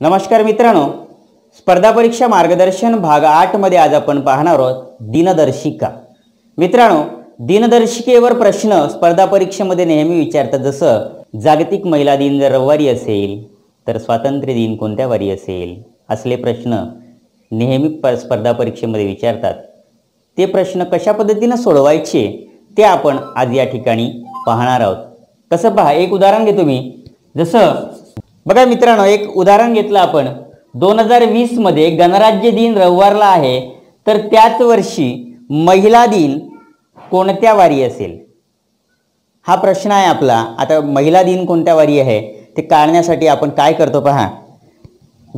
नमस्कार मित्रांनो. स्पर्धा परीक्षा मार्गदर्शन भाग आठमध्ये आज आपण पाहणार आहोत दिनदर्शिका. मित्रांनो दिनदर्शिकेवर प्रश्न स्पर्धा परीक्षेमध्ये नेहमी विचारतात जसं जागतिक महिला दिन जर रविवारी असेल तर स्वातंत्र्य दिन कोणत्या वारी असेल? असले प्रश्न नेहमी प स्पर्धा परीक्षेमध्ये विचारतात. ते प्रश्न कशा पद्धतीनं सोडवायचे ते आपण आज या ठिकाणी पाहणार आहोत. कसं पहा एक उदाहरण घेतो मी जसं बघा मित्रांनो एक उदाहरण घेतलं आपण. दोन हजार वीसमध्ये गणराज्य दिन रविवारला आहे. तर त्याच वर्षी महिला दिन कोणत्या वारी असेल? हा प्रश्न आहे आपला. आता महिला दिन कोणत्या वारी आहे? ते काढण्यासाठी आपण काय करतो पहा.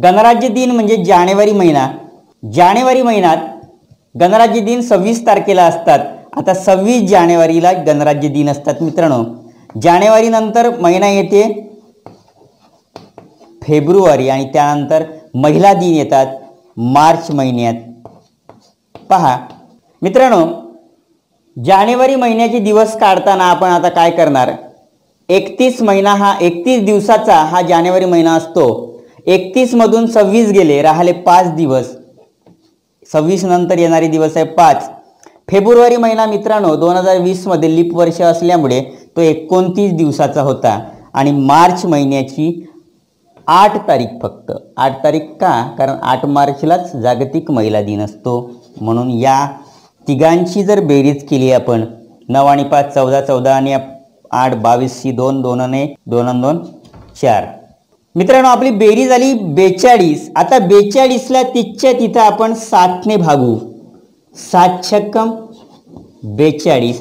गणराज्य दिन म्हणजे जानेवारी महिना. जानेवारी महिन्यात गणराज्य दिन सव्वीस तारखेला असतात. आता सव्वीस जानेवारीला गणराज्य दिन असतात मित्रांनो. जानेवारीनंतर महिना येते. फेब्रुवारी आणि त्यानंतर महिला दिन येतात मार्च महिन्यात. पहा मित्रांनो जानेवारी महिन्याचे दिवस काढताना आपण आता काय करणार? एकतीस महिना हा एकतीस दिवसाचा हा जानेवारी महिना असतो. एकतीसमधून सव्वीस गेले राहिले पाच दिवस. सव्वीस नंतर येणारे दिवस आहे पाच. फेब्रुवारी महिना मित्रांनो दोन हजार वीसमध्ये लीप वर्ष असल्यामुळे तो एकोणतीस दिवसाचा होता आणि मार्च महिन्याची आठ तारीख फक्त. आठ तारीख का? कारण आठ मार्चलाच जागतिक महिला दिन असतो. म्हणून या तिघांची जर बेरीज केली आपण नऊ आणि पाच चौदा चौदा आणि आठ बावीसशी दोन दोनने दोन आणि दोन चार. मित्रांनो आपली बेरीज आली बेचाळीस. आता बेचाळीसला तिथच्या तिथं आपण सातने भागू. सात छक्कम बेचाळीस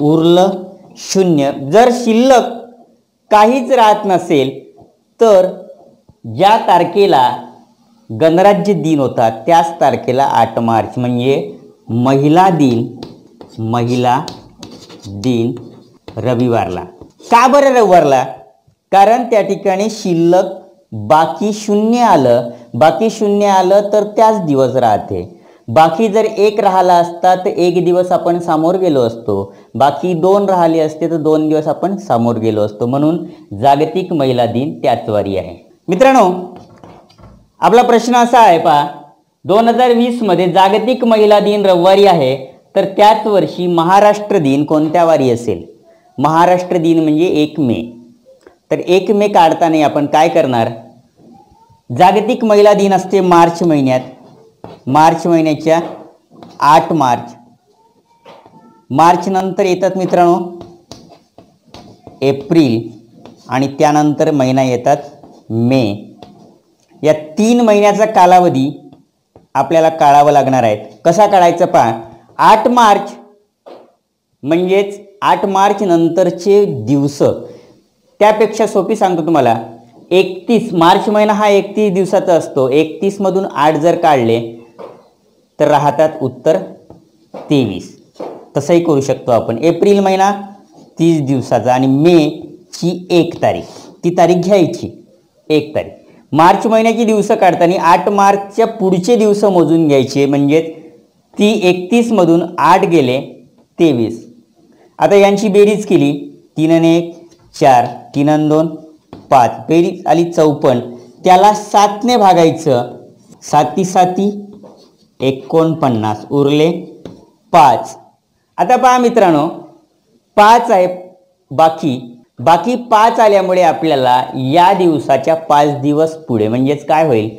उरलं शून्य. जर शिल्लक काहीच राहत नसेल तर ज्या तारखेला गणराज्य दिन होता. त्याच तारखेला आठ मार्च म्हणजे महिला दिन महिला दिन रविवारला. का बरं रविवारला? कारण त्या ठिकाणी शिल्लक बाकी शून्य आलं. बाकी शून्य आलं तर त्याच दिवस राहते. बाकी जर एक राहिला असता तर एक दिवस आपण सामोर गेलो असतो. बाकी दोन राहिले असते तर दोन दिवस आपण सामोर गेलो असतो. म्हणून जागतिक महिला दिन त्याचवारी आहे. मित्रांनो आपला प्रश्न असा आहे पहा दोन हजार वीसमध्ये जागतिक महिला दिन रविवारी आहे तर त्याच वर्षी महाराष्ट्र दिन कोणत्या वारी असेल? महाराष्ट्र दिन म्हणजे एक मे. तर एक मे काढताना आपण काय करणार? जागतिक महिला दिन असते मार्च महिन्यात. मार्च महिन्याच्या आठ मार्च. मार्च नंतर येतात मित्रांनो एप्रिल आणि त्यानंतर महिना येतात मे. या तीन महिन्याचा कालावधी आपल्याला काढावा लागणार आहे. कसा काढायचा पहा? आठ मार्च म्हणजेच आठ मार्च नंतरचे दिवस. त्यापेक्षा सोपी सांगतो तुम्हाला. एकतीस मार्च महिना हा एकतीस दिवसाचा असतो. एकतीसमधून आठ जर काढले तर राहतात उत्तर तेवीस. तसंही करू शकतो आपण. एप्रिल महिना तीस दिवसाचा आणि मेची एक तारीख. ती तारीख घ्यायची. एक तारीख. मार्च महिन्याची दिवसं काढताना आठ मार्चच्या पुढचे दिवस मोजून घ्यायचे म्हणजेच ती एकतीसमधून आठ गेले तेवीस. आता यांची बेरीज केली. तीन आणि एक चार तीन आणि दोन पाच. बेरीज आली चौपन्न. त्याला सातने भागायचं. साती साती एकोणपन्नास. उरले पाच. आता पहा मित्रांनो पाच आहे बाकी. बाकी पाच आल्यामुळे आपल्याला या दिवसाच्या पाच दिवस पुढे म्हणजेच काय होईल?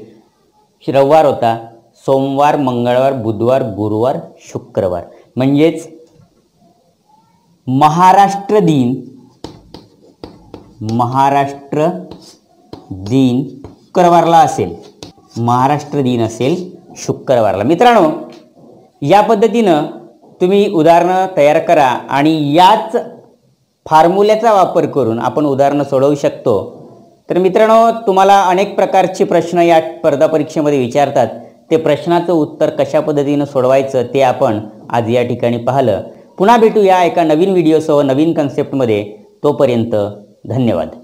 रविवार होता. सोमवार मंगळवार बुधवार गुरुवार शुक्रवार. म्हणजेच महाराष्ट्र दिन महाराष्ट्र दिन शुक्रवारला असेल. महाराष्ट्र दिन असेल शुक्रवारला. मित्रांनो या पद्धतीनं तुम्ही उदाहरणं तयार करा आणि याच फॉर्म्युल्याचा वापर करून आपण उदाहरणं सोडवू शकतो. तर मित्रांनो तुम्हाला अनेक प्रकारचे प्रश्न या स्पर्धा परीक्षेमध्ये विचारतात. ते प्रश्नाचं उत्तर कशा पद्धतीनं सोडवायचं ते आपण आज या ठिकाणी पाहिलं. पुन्हा भेटूया एका नवीन व्हिडिओसह नवीन कन्सेप्टमध्ये तोपर्यंत धन्यवाद.